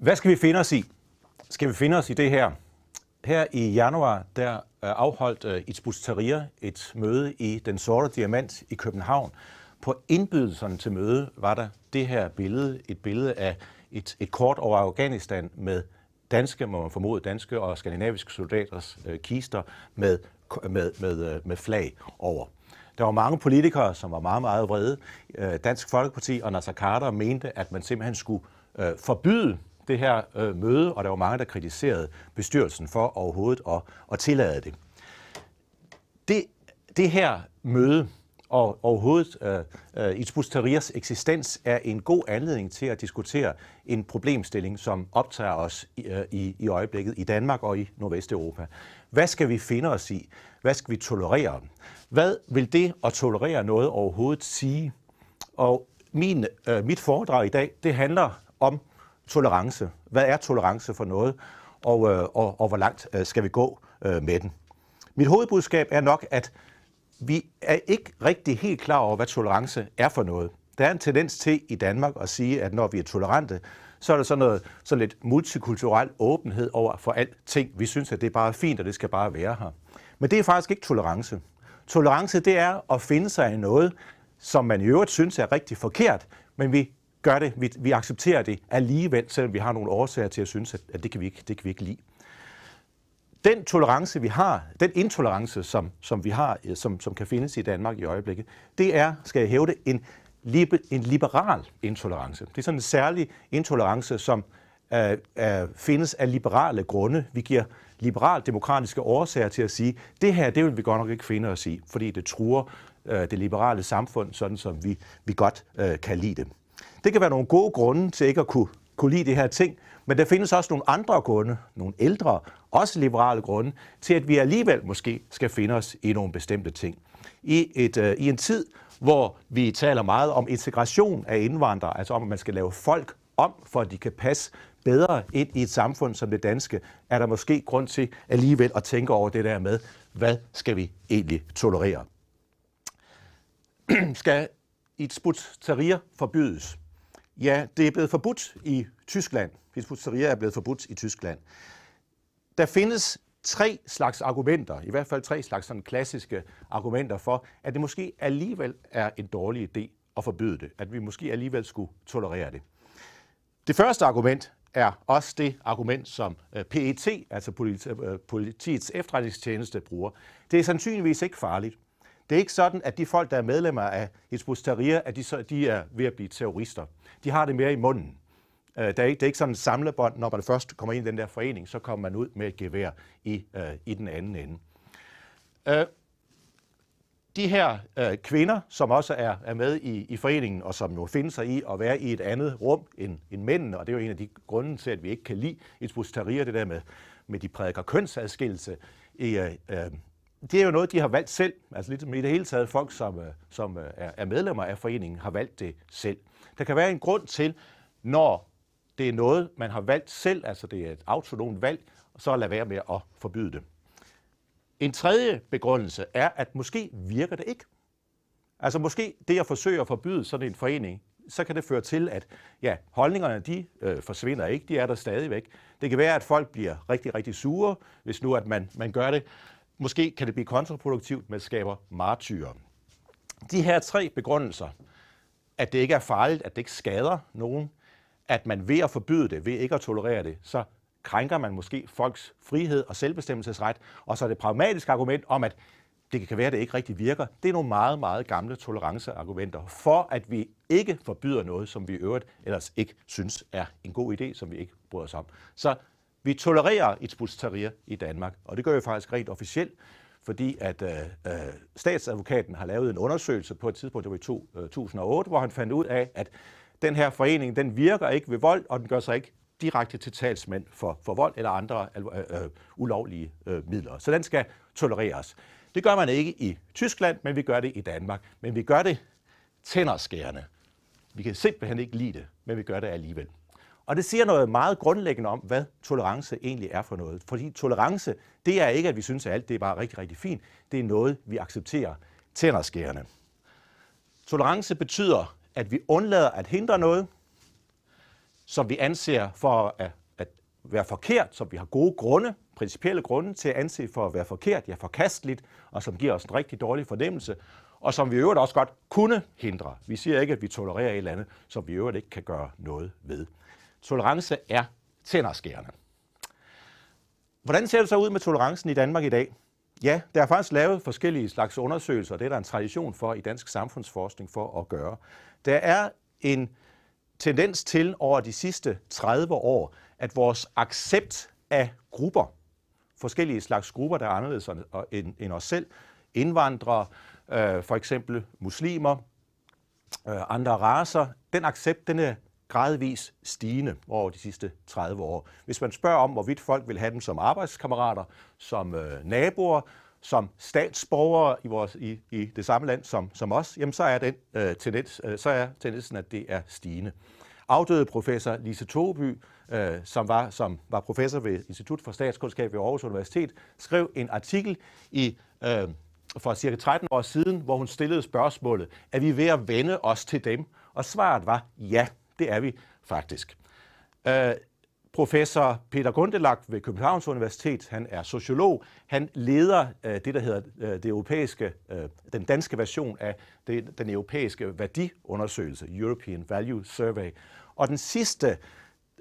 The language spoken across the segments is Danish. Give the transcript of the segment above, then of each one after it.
Hvad skal vi finde os i? Skal vi finde os i det her? Her i januar, der øh, afholdt uh, Itzbus Tahrir et møde i Den Sorte Diamant i København. På indbydelsen til møde var der det her billede, et billede af et, et kort over Afghanistan med danske, må man formode, danske og skandinaviske soldaters uh, kister med, med, med, uh, med flag over. Der var mange politikere, som var meget, meget vrede. Dansk Folkeparti og Nasser Carter mente, at man simpelthen skulle uh, forbyde det her øh, møde, og der var mange, der kritiserede bestyrelsen for overhovedet at, at tillade det. det. Det her møde og overhovedet øh, øh, Itzbus Tahrirs eksistens er en god anledning til at diskutere en problemstilling, som optager os i, øh, i, i øjeblikket i Danmark og i Nordvesteuropa. Hvad skal vi finde os i? Hvad skal vi tolerere? Hvad vil det at tolerere noget overhovedet sige? Og min, øh, mit foredrag i dag, det handler om tolerance. Hvad er tolerance for noget, og, øh, og, og hvor langt øh, skal vi gå øh, med den? Mit hovedbudskab er nok, at vi er ikke rigtig helt klar over, hvad tolerance er for noget. Der er en tendens til i Danmark at sige, at når vi er tolerante, så er der sådan noget sådan lidt multikulturel åbenhed over for alting. Vi synes, at det er bare fint, og det skal bare være her. Men det er faktisk ikke tolerance. Tolerance, det er at finde sig i noget, som man i øvrigt synes er rigtig forkert, men vi gør det, vi, vi accepterer det alligevel, selvom vi har nogle årsager til at synes, at, at det, kan vi ikke, det kan vi ikke lide. Den tolerance, vi har, den intolerance, som, som vi har, øh, som, som kan findes i Danmark i øjeblikket, det er, skal jeg hævde, en, en liberal intolerance. Det er sådan en særlig intolerance, som øh, øh, findes af liberale grunde. Vi giver liberal-demokratiske årsager til at sige, det her, det vil vi godt nok ikke finde os i, fordi det truer øh, det liberale samfund, sådan som vi, vi godt øh, kan lide det. Det kan være nogle gode grunde til ikke at kunne, kunne lide det her ting, men der findes også nogle andre grunde, nogle ældre, også liberale grunde, til at vi alligevel måske skal finde os i nogle bestemte ting. I, et, øh, i en tid, hvor vi taler meget om integration af indvandrere, altså om, at man skal lave folk om, for at de kan passe bedre ind i et samfund som det danske, er der måske grund til alligevel at tænke over det der med, hvad skal vi egentlig tolerere? skal et Tahrir forbydes? Ja, det er blevet forbudt i Tyskland. Hizb er blevet forbudt i Tyskland. Der findes tre slags argumenter, i hvert fald tre slags sådan klassiske argumenter for, at det måske alligevel er en dårlig idé at forbyde det, at vi måske alligevel skulle tolerere det. Det første argument er også det argument, som øh, PET, altså øh, politiets efterretningstjeneste, bruger. Det er sandsynligvis ikke farligt. Det er ikke sådan, at de folk, der er medlemmer af Hizb Tahrir, at de, så, de er ved at blive terrorister. De har det mere i munden. Øh, det er ikke, det er ikke sådan en samlebånd, når man først kommer ind i den der forening, så kommer man ud med et gevær i, øh, i den anden ende. Uh, de her øh, kvinder, som også er, er med i, i foreningen, og som jo finder sig i at være i et andet rum end, end mændene, og det er jo en af de grunde til, at vi ikke kan lide Hizb Tahrir, det der med, med de prædiker kønsadskillelse i, øh, øh det er jo noget, de har valgt selv. Altså ligesom i det hele taget folk, som, øh, som øh, er medlemmer af foreningen, har valgt det selv. Der kan være en grund til, når det er noget, man har valgt selv, altså det er et autonomt valg, så lade være med at forbyde det. En tredje begrundelse er, at måske virker det ikke. Altså måske det at forsøge at forbyde sådan en forening, så kan det føre til, at ja, holdningerne de øh, forsvinder ikke, de er der stadigvæk. Det kan være, at folk bliver rigtig, rigtig sure, hvis nu at man, man gør det. Måske kan det blive kontraproduktivt, men skaber martyrer. De her tre begrundelser, at det ikke er farligt, at det ikke skader nogen, at man ved at forbyde det, ved ikke at tolerere det, så krænker man måske folks frihed og selvbestemmelsesret, og så er det pragmatiske argument om, at det kan være, at det ikke rigtig virker. Det er nogle meget, meget gamle toleranceargumenter for, at vi ikke forbyder noget, som vi i øvrigt ellers ikke synes er en god idé, som vi ikke bryder os om. Så vi tolererer et Tahrir i Danmark, og det gør vi faktisk rent officielt, fordi at øh, øh statsadvokaten har lavet en undersøgelse på et tidspunkt, det var i 2008, øh, hvor han fandt ud af, at den her forening, den virker ikke ved vold, og den gør sig ikke direkte til talsmænd for, for vold eller andre øh, øh, ulovlige øh, midler. Så den skal tolereres. Det gør man ikke i Tyskland, men vi gør det i Danmark. Men vi gør det tænderskærende. Vi kan simpelthen ikke lide det, men vi gør det alligevel. Og det siger noget meget grundlæggende om, hvad tolerance egentlig er for noget. Fordi tolerance, det er ikke, at vi synes, at alt det er bare rigtig, rigtig fint. Det er noget, vi accepterer tænderskærende. Tolerance betyder, at vi undlader at hindre noget, som vi anser for at, at være forkert, som vi har gode grunde, principielle grunde til at anse for at være forkert, ja forkasteligt, og som giver os en rigtig dårlig fornemmelse, og som vi i øvrigt også godt kunne hindre. Vi siger ikke, at vi tolererer et eller andet, som vi i øvrigt ikke kan gøre noget ved. Tolerance er tænderskærende. Hvordan ser det så ud med tolerancen i Danmark i dag? Ja, der er faktisk lavet forskellige slags undersøgelser, og det er der en tradition for i dansk samfundsforskning for at gøre. Der er en tendens til over de sidste 30 år, at vores accept af grupper, forskellige slags grupper, der er anderledes end os selv, indvandrere, øh, for eksempel muslimer, øh, andre raser, den accept den er gradvis stigende over de sidste 30 år. Hvis man spørger om, hvorvidt folk vil have dem som arbejdskammerater, som øh, naboer, som statsborgere i, vores, i, i det samme land som, som os, jamen så er, den, øh, tendens, øh, så er tendensen, at det er stigende. Afdøde professor Lise Toby, øh, som, var, som var professor ved Institut for Statskundskab ved Aarhus Universitet, skrev en artikel i øh, for cirka 13 år siden, hvor hun stillede spørgsmålet, er vi ved at vende os til dem? Og svaret var, ja, det er vi faktisk. Øh, professor Peter Gundelag ved Københavns Universitet, han er sociolog, han leder øh, det, der hedder øh, det europæiske, øh, den danske version af det, den europæiske værdiundersøgelse, European Value Survey. Og den sidste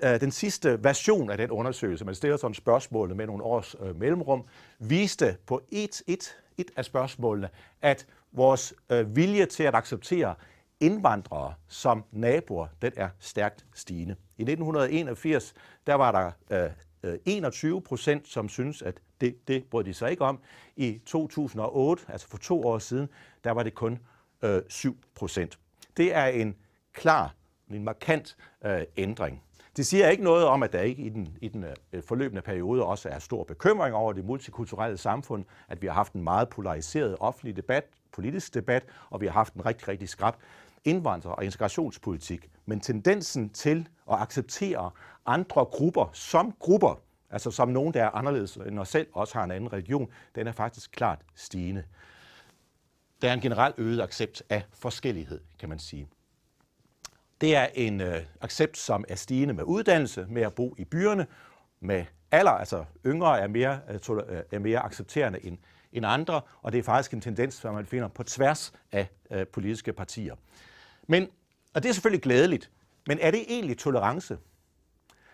øh, den sidste version af den undersøgelse, man stiller sådan spørgsmål med nogle års øh, mellemrum, viste på et, et, et af spørgsmålene, at vores øh, vilje til at acceptere indvandrere som naboer, den er stærkt stigende. I 1981, der var der øh, 21 procent, som synes, at det, det brød de sig ikke om. I 2008, altså for to år siden, der var det kun øh, 7 procent. Det er en klar, en markant øh, ændring. Det siger ikke noget om, at der ikke i den, i den øh, forløbende periode også er stor bekymring over det multikulturelle samfund, at vi har haft en meget polariseret offentlig debat, politisk debat, og vi har haft en rigtig, rigtig skrab indvandrer- og integrationspolitik. Men tendensen til at acceptere andre grupper som grupper, altså som nogen, der er anderledes end os selv, også har en anden religion, den er faktisk klart stigende. Der er en generelt øget accept af forskellighed, kan man sige. Det er en øh, accept, som er stigende med uddannelse, med at bo i byerne, med alder, altså yngre er mere, øh, øh er mere accepterende end, end andre, og det er faktisk en tendens, som man finder på tværs af øh, politiske partier. Men, og det er selvfølgelig glædeligt, men er det egentlig tolerance?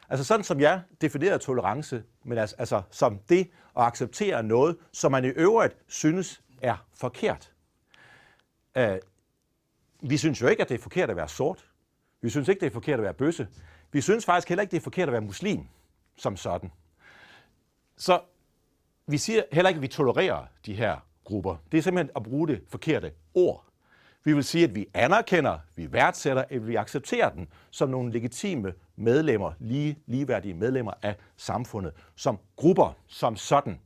Altså sådan som jeg definerer tolerance, men altså, altså som det at acceptere noget, som man i øvrigt synes er forkert. Øh, vi synes jo ikke, at det er forkert at være sort. Vi synes ikke, det er forkert at være bøsse. Vi synes faktisk heller ikke, det er forkert at være muslim som sådan. Så vi siger heller ikke, at vi tolererer de her grupper. Det er simpelthen at bruge det forkerte ord. Vi vil sige, at vi anerkender, vi værdsætter, at vi accepterer den som nogle legitime medlemmer, lige, ligeværdige medlemmer af samfundet, som grupper, som sådan.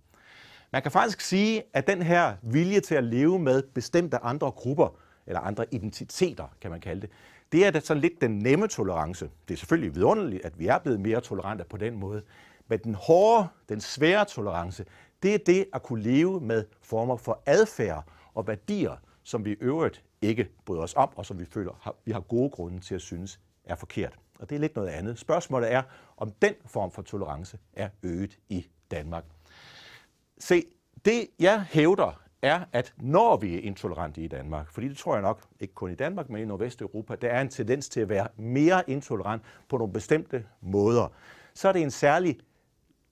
Man kan faktisk sige, at den her vilje til at leve med bestemte andre grupper, eller andre identiteter, kan man kalde det, det er da sådan lidt den nemme tolerance. Det er selvfølgelig vidunderligt, at vi er blevet mere tolerante på den måde. Men den hårde, den svære tolerance, det er det at kunne leve med former for adfærd og værdier, som vi i øvrigt ikke bryder os om, og som vi føler, vi har gode grunde til at synes er forkert. Og det er lidt noget andet. Spørgsmålet er, om den form for tolerance er øget i Danmark. Se, det jeg hævder, er, at når vi er intolerante i Danmark, fordi det tror jeg nok ikke kun i Danmark, men i Nordvesteuropa, der er en tendens til at være mere intolerant på nogle bestemte måder, så er det en særlig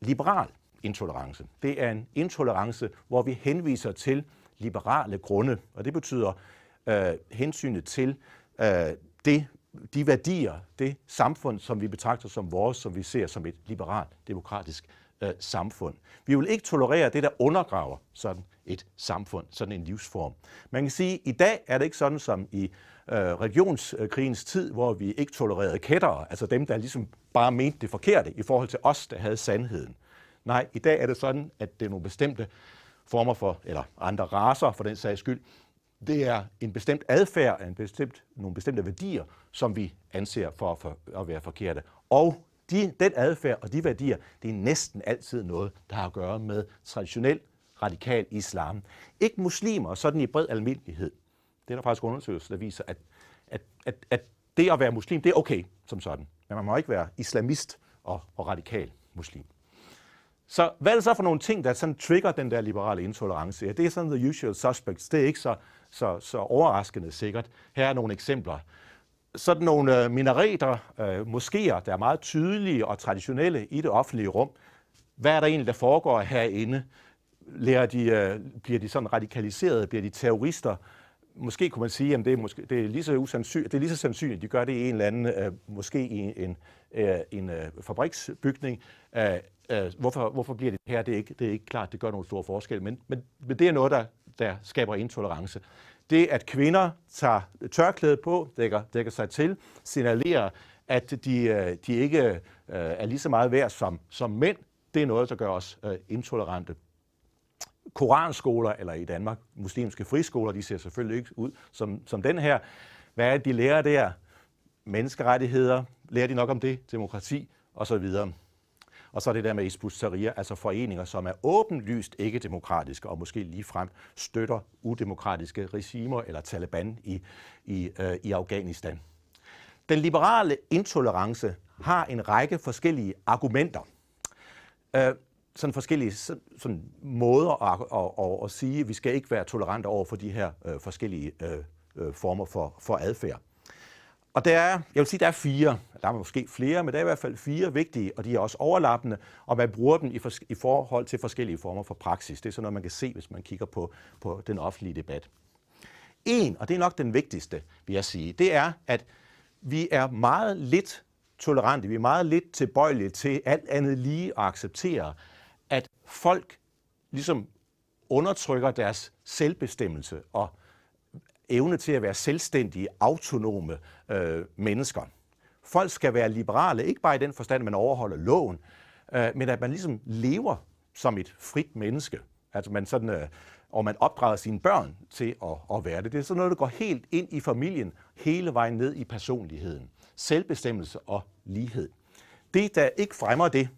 liberal intolerance. Det er en intolerance, hvor vi henviser til liberale grunde, og det betyder øh, hensynet til øh, det, de værdier, det samfund, som vi betragter som vores, som vi ser som et liberalt, demokratisk øh, samfund. Vi vil ikke tolerere det, der undergraver sådan et samfund, sådan en livsform. Man kan sige, at i dag er det ikke sådan som i øh, regionskrigens tid, hvor vi ikke tolererede kættere, altså dem, der ligesom bare mente det forkerte i forhold til os, der havde sandheden. Nej, i dag er det sådan, at det er nogle bestemte former for, eller andre raser for den sags skyld, det er en bestemt adfærd, en bestemt, nogle bestemte værdier, som vi anser for at, for at være forkerte. Og de, den adfærd og de værdier, det er næsten altid noget, der har at gøre med traditionel radikal islam. Ikke muslimer, sådan i bred almindelighed. Det er der faktisk undersøgelser, der viser, at, at, at, at det at være muslim, det er okay som sådan. Men man må ikke være islamist og, og radikal muslim. Så hvad er det så for nogle ting, der sådan trigger den der liberale intolerance? Ja, det er sådan the usual suspects. Det er ikke så, så, så overraskende sikkert. Her er nogle eksempler. Sådan nogle øh, minareter, øh, moskéer, der er meget tydelige og traditionelle i det offentlige rum. Hvad er der egentlig, der foregår herinde? Lærer de, øh, bliver de sådan radikaliseret? Bliver de terrorister? Måske kunne man sige, at det er, måske, det er, lige, så usandsynligt, det er lige så sandsynligt, at de gør det i en eller anden, øh, måske i en, øh, en øh, fabriksbygning. Øh, øh, hvorfor, hvorfor bliver det her? Det er, ikke, det er ikke klart, det gør nogen stor forskel, men, men, men det er noget, der, der skaber intolerance. Det, at kvinder tager tørklæde på, dækker, dækker sig til, signalerer, at de, øh, de ikke øh, er lige så meget værd som, som mænd, det er noget, der gør os øh, intolerante. Koranskoler, eller i Danmark muslimske friskoler, de ser selvfølgelig ikke ud som, som den her. Hvad er det, de lærer der? Menneskerettigheder, lærer de nok om det? Demokrati osv. Og så er det der med Isbus Sharia, altså foreninger, som er åbenlyst ikke demokratiske og måske lige frem støtter udemokratiske regimer eller Taliban i, i, øh, i Afghanistan. Den liberale intolerance har en række forskellige argumenter. Øh, sådan forskellige sådan, måder at, at, at, at sige, at vi skal ikke være tolerante over for de her øh, forskellige øh, øh former for, for adfærd. Og der er, jeg vil sige, der er fire, der er måske flere, men der er i hvert fald fire vigtige, og de er også overlappende, og man bruger dem i, for, i forhold til forskellige former for praksis. Det er sådan noget, man kan se, hvis man kigger på, på den offentlige debat. En, og det er nok den vigtigste, vil jeg sige, det er, at vi er meget lidt tolerante, vi er meget lidt tilbøjelige til alt andet lige at acceptere, at folk ligesom undertrykker deres selvbestemmelse og evne til at være selvstændige, autonome øh, mennesker. Folk skal være liberale, ikke bare i den forstand, at man overholder loven, øh, men at man ligesom lever som et frit menneske. Altså man sådan, øh, og man opdrager sine børn til at, at være det. Det er sådan noget, der går helt ind i familien, hele vejen ned i personligheden. Selvbestemmelse og lighed. Det, der ikke fremmer det,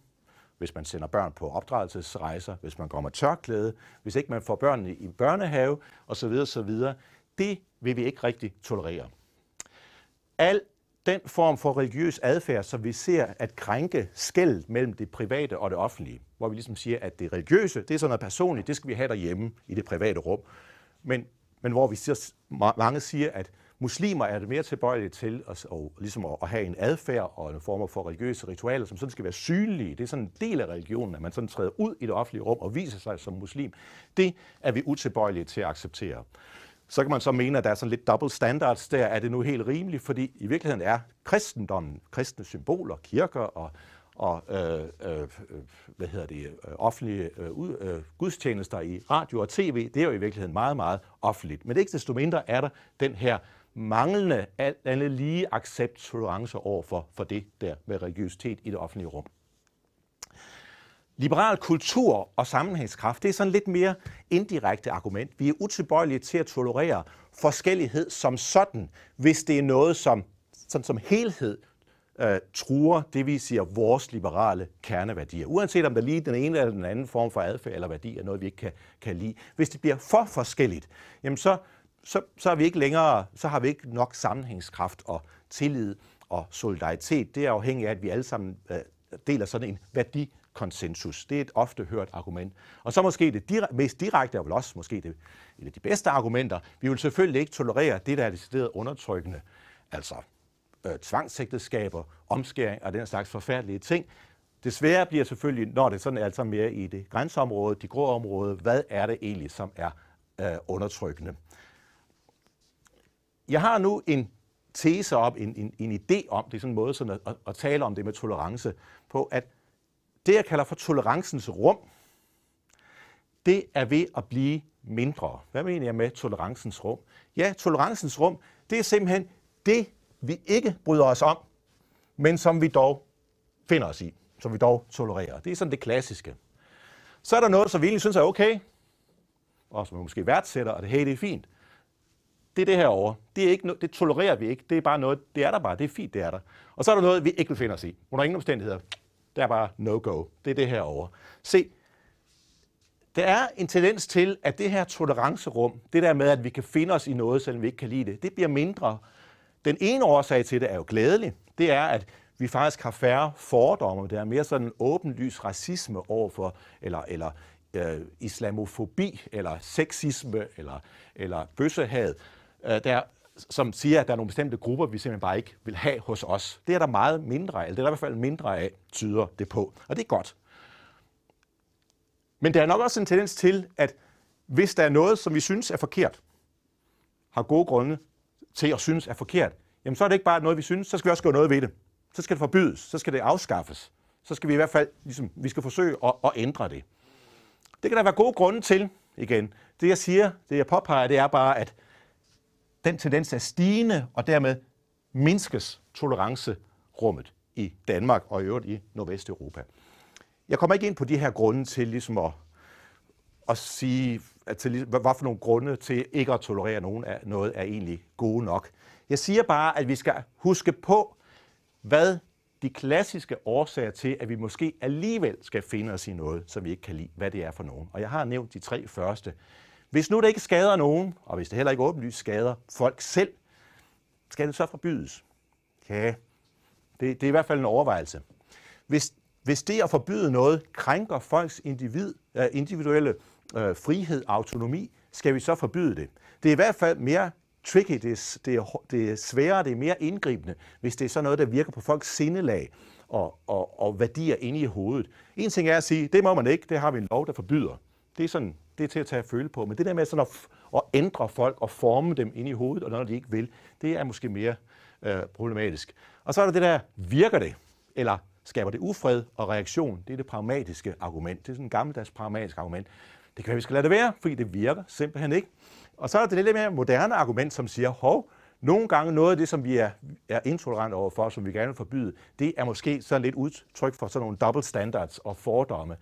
hvis man sender børn på opdragelsesrejser, hvis man går med tørklæde, hvis ikke man får børnene i børnehave osv., osv., det vil vi ikke rigtig tolerere. Al den form for religiøs adfærd, som vi ser at krænke skæld mellem det private og det offentlige, hvor vi ligesom siger, at det religiøse, det er sådan noget personligt, det skal vi have derhjemme i det private rum. Men, men hvor vi siger, mange siger, at muslimer er det mere tilbøjelige til at, og, ligesom at, at have en adfærd og en form for religiøse ritualer, som sådan skal være synlige. Det er sådan en del af religionen, at man sådan træder ud i det offentlige rum og viser sig som muslim. Det er vi utilbøjelige til at acceptere. Så kan man så mene, at der er sådan lidt double standards der. Er det nu helt rimeligt? Fordi i virkeligheden er kristendommen, kristne symboler, kirker og, og øh, øh, øh hvad hedder det, øh, offentlige øh, øh, gudstjenester i radio og tv, det er jo i virkeligheden meget, meget offentligt. Men ikke desto mindre er der den her manglende alle lige accept tolerance over for, for det der med religiøsitet i det offentlige rum. Liberal kultur og sammenhængskraft, det er sådan lidt mere indirekte argument. Vi er utilbøjelige til at tolerere forskellighed som sådan, hvis det er noget, som, sådan som helhed øh, truer det, vi siger, vores liberale kerneværdier. Uanset om der lige den ene eller den anden form for adfærd eller værdi er noget, vi ikke kan, kan lide. Hvis det bliver for forskelligt, jamen så, så, så, er vi ikke længere, så har vi ikke nok sammenhængskraft og tillid og solidaritet. Det er afhængigt af, at vi alle sammen øh, deler sådan en værdi konsensus. Det er et ofte hørt argument. Og så måske det dire- mest direkte, og vel også måske det, et af de bedste argumenter, vi vil selvfølgelig ikke tolerere det, der er decideret undertrykkende, altså øh, tvangsægteskaber, omskæring og den slags forfærdelige ting. Desværre bliver selvfølgelig, når det sådan er altså mere i det grænseområde, de grå område, hvad er det egentlig, som er øh, undertrykkende. Jeg har nu en tese op, en, en, en idé om, det er sådan en måde sådan at, at, at tale om det med tolerance, på at det, jeg kalder for tolerancens rum, det er ved at blive mindre. Hvad mener jeg med tolerancens rum? Ja, tolerancens rum, det er simpelthen det, vi ikke bryder os om, men som vi dog finder os i, som vi dog tolererer. Det er sådan det klassiske. Så er der noget, som vi egentlig synes er okay, og som vi måske værdsætter, og det, hey, det er fint. Det er det her over. Det, er ikke no- det tolererer vi ikke. Det er bare noget, det er der bare. Det er fint, det er der. Og så er der noget, vi ikke vil finde os i. Under ingen omstændigheder. Det er bare no-go. Det er det her over. Se, der er en tendens til, at det her tolerancerum, det der med, at vi kan finde os i noget, selvom vi ikke kan lide det, det bliver mindre. Den ene årsag til det er jo glædelig. Det er, at vi faktisk har færre fordomme. Det er mere sådan en åbenlys racisme overfor, eller, eller øh, islamofobi, eller sexisme, eller, eller bøssehad, øh, der, som siger, at der er nogle bestemte grupper, vi simpelthen bare ikke vil have hos os. Det er der meget mindre af, eller det er der i hvert fald mindre af, tyder det på. Og det er godt. Men der er nok også en tendens til, at hvis der er noget, som vi synes er forkert, har gode grunde til at synes er forkert, jamen så er det ikke bare noget, vi synes, så skal vi også gøre noget ved det. Så skal det forbydes, så skal det afskaffes. Så skal vi i hvert fald, ligesom, vi skal forsøge at, at ændre det. Det kan der være gode grunde til, igen. Det jeg siger, det jeg påpeger, det er bare, at den tendens er stigende, og dermed mindskes tolerancerummet i Danmark og i øvrigt i Nordvesteuropa. Jeg kommer ikke ind på de her grunde til ligesom at, at sige, at til, ligesom, hvad for nogle grunde til ikke at tolerere nogen af noget er egentlig gode nok. Jeg siger bare, at vi skal huske på, hvad de klassiske årsager til, at vi måske alligevel skal finde os i noget, som vi ikke kan lide, hvad det er for nogen. Og jeg har nævnt de tre første. Hvis nu det ikke skader nogen, og hvis det heller ikke åbenlyst skader folk selv, skal det så forbydes? Ja, det, det er i hvert fald en overvejelse. Hvis, hvis det at forbyde noget krænker folks individ, øh, individuelle øh, frihed og autonomi, skal vi så forbyde det? Det er i hvert fald mere tricky, det er, det, er, det er sværere, det er mere indgribende, hvis det er sådan noget, der virker på folks sindelag og, og, og værdier inde i hovedet. En ting er at sige, det må man ikke, det har vi en lov, der forbyder. Det er, sådan, det er til at tage at føle på. Men det der med sådan at, at ændre folk og forme dem ind i hovedet, og når de ikke vil, det er måske mere øh, problematisk. Og så er der det der, virker det? Eller skaber det ufred og reaktion? Det er det pragmatiske argument. Det er sådan en gammeldags pragmatisk argument. Det kan være, vi skal lade det være, fordi det virker simpelthen ikke. Og så er der det lidt mere moderne argument, som siger, hov, nogle gange noget af det, som vi er, er intolerant overfor, som vi gerne vil forbyde, det er måske sådan lidt udtryk for sådan nogle double standards og fordomme.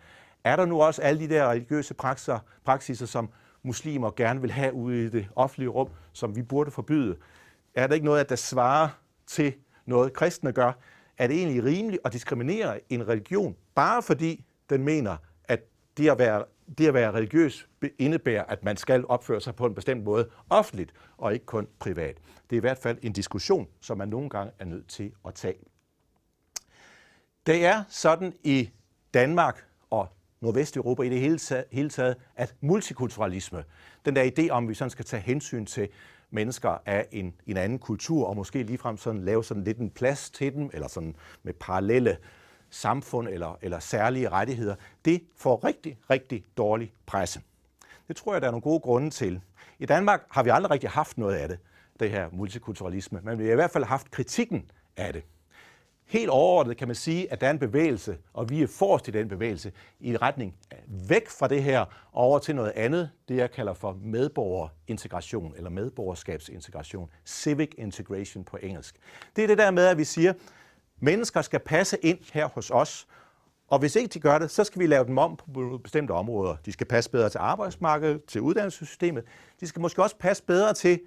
Er der nu også alle de der religiøse praksiser, praksiser som muslimer gerne vil have ude i det offentlige rum, som vi burde forbyde? Er der ikke noget, der svarer til noget, kristne gør? Er det egentlig rimeligt at diskriminere en religion, bare fordi den mener, at det at være det at være religiøs indebærer, at man skal opføre sig på en bestemt måde offentligt, og ikke kun privat. Det er i hvert fald en diskussion, som man nogle gange er nødt til at tage. Det er sådan i Danmark og Nordvesteuropa i det hele taget, hele taget, at multikulturalisme, den der idé om, at vi sådan skal tage hensyn til mennesker af en, en anden kultur, og måske ligefrem sådan lave sådan lidt en plads til dem, eller sådan med parallelle samfund eller, eller særlige rettigheder, det får rigtig, rigtig dårlig presse. Det tror jeg, der er nogle gode grunde til. I Danmark har vi aldrig rigtig haft noget af det, det her multikulturalisme, men vi har i hvert fald haft kritikken af det. Helt overordnet kan man sige, at der er en bevægelse, og vi er forrest i den bevægelse, i retning væk fra det her og over til noget andet, det jeg kalder for medborgerintegration eller medborgerskabsintegration, civic integration på engelsk. Det er det der med, at vi siger, Mennesker skal passe ind her hos os, og hvis ikke de gør det, så skal vi lave dem om på bestemte områder. De skal passe bedre til arbejdsmarkedet, til uddannelsessystemet. De skal måske også passe bedre til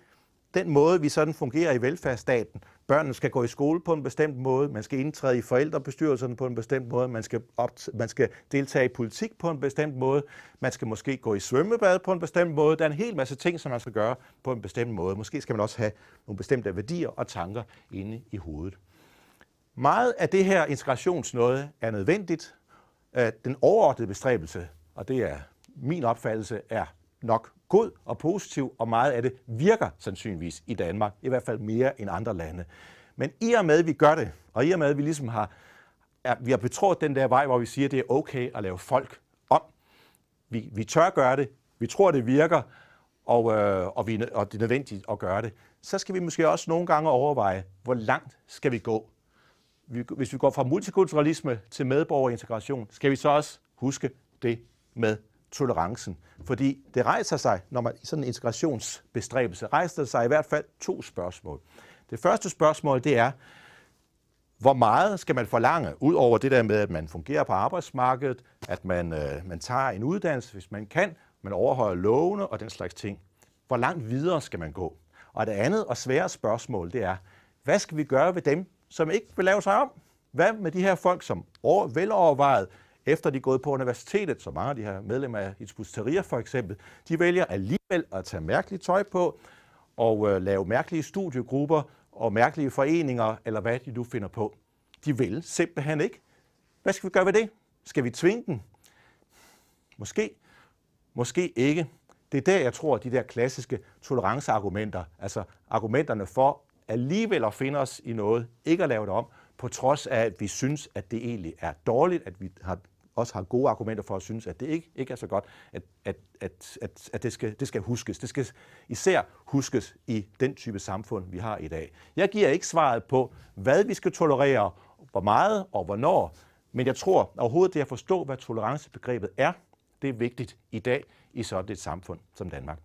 den måde, vi sådan fungerer i velfærdsstaten. Børnene skal gå i skole på en bestemt måde, man skal indtræde i forældrebestyrelserne på en bestemt måde, man skal, op, man skal deltage i politik på en bestemt måde, man skal måske gå i svømmebad på en bestemt måde. Der er en hel masse ting, som man skal gøre på en bestemt måde. Måske skal man også have nogle bestemte værdier og tanker inde i hovedet. Meget af det her integrationsnåde er nødvendigt. Øh, den overordnede bestræbelse, og det er min opfattelse, er nok god og positiv, og meget af det virker sandsynligvis i Danmark, i hvert fald mere end andre lande. Men i og med, at vi gør det, og i og med, at vi ligesom har, er, vi har betroet den der vej, hvor vi siger, at det er okay at lave folk om. Vi, vi tør gøre det, vi tror, det virker, og, øh, og, vi, og det er nødvendigt at gøre det. Så skal vi måske også nogle gange overveje, hvor langt skal vi gå hvis vi går fra multikulturalisme til medborgerintegration, skal vi så også huske det med tolerancen. Fordi det rejser sig, når man i sådan en integrationsbestræbelse, rejser sig i hvert fald to spørgsmål. Det første spørgsmål, det er, hvor meget skal man forlange, ud over det der med, at man fungerer på arbejdsmarkedet, at man, øh, man tager en uddannelse, hvis man kan, man overholder lovene og den slags ting. Hvor langt videre skal man gå? Og det andet og svære spørgsmål, det er, hvad skal vi gøre ved dem, som ikke vil lave sig om. Hvad med de her folk, som over, velovervejet, efter de er gået på universitetet, så mange af de her medlemmer af Hizbus for eksempel, de vælger alligevel at tage mærkeligt tøj på og øh, lave mærkelige studiegrupper og mærkelige foreninger, eller hvad de nu finder på. De vil simpelthen ikke. Hvad skal vi gøre ved det? Skal vi tvinge dem? Måske. Måske ikke. Det er der, jeg tror, at de der klassiske toleranceargumenter, altså argumenterne for alligevel at finde os i noget, ikke at lave det om, på trods af, at vi synes, at det egentlig er dårligt, at vi har, også har gode argumenter for at synes, at det ikke, ikke er så godt, at, at, at, at, at det, skal, det skal huskes. Det skal især huskes i den type samfund, vi har i dag. Jeg giver ikke svaret på, hvad vi skal tolerere, hvor meget og hvornår, men jeg tror overhovedet det at forstå, hvad tolerancebegrebet er, det er vigtigt i dag i sådan et samfund som Danmark.